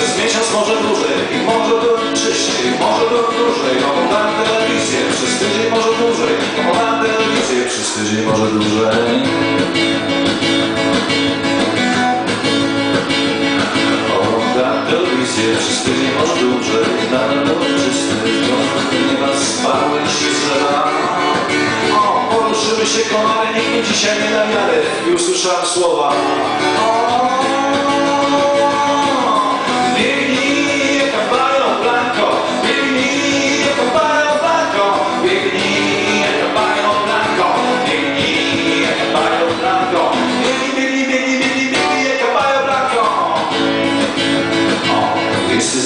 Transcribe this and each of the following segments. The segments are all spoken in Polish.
przez miesiąc, może dłużej i może byłem czyściej, może byłem dłużej. Oglądam telewizję przez tydzień, może dłużej. Oglądam telewizję przez tydzień, może dłużej. Nikt mi dzisiaj nie da wiary i usłyszałem słowa.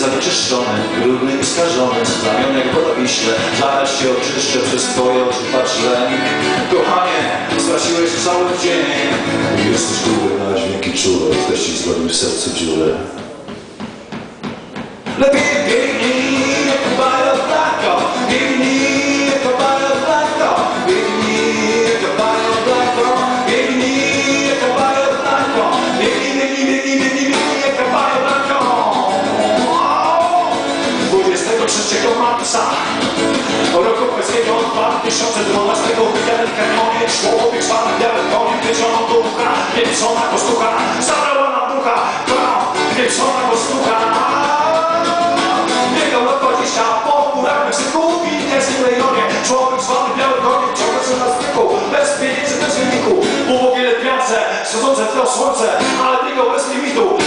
Jesteś zanieczyszczony, brudny i skażony, splamiony jak woda wiśle, zaraz cię oczyszczę, przez twoje oczy patrzę. Kochanie, straciłeś cały dzień, jesteś gruby na dźwięki czule, ktoś ci zrobił w sercu dziurę. Lepiej roku pańskiego 2012 w Białym Kanionie człowiek zwane białym koniem wieczoną ducha, wieczona kostucha, zabrała nam ducha, wieczona kostucha. Biegał na 20 po górach Meksyku w indyjskim rejonie. Człowiek zwany białym koniem ciągle się na styku, bez pieniędzy, bez wyniku. Było wiele piance, schodzące w to słońce, ale biegał bez limitu.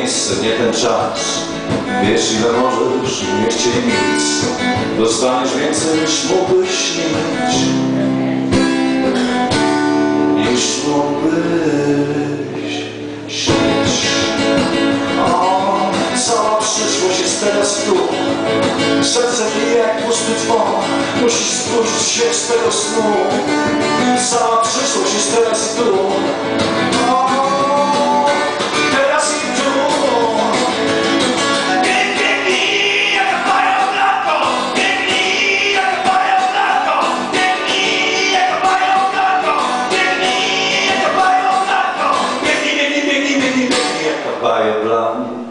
Miejsce, nie ten czas. Wiesz ile możesz, nie chciej nic. Dostaniesz więcej niż mógłbyś mieć. Niż mógłbyś śnić. O, cała przyszłość jest teraz tu. Serce bije jak pusty dzwon. Musisz sprócić się z tego snu. Cała przyszłość jest teraz tu. 아멘.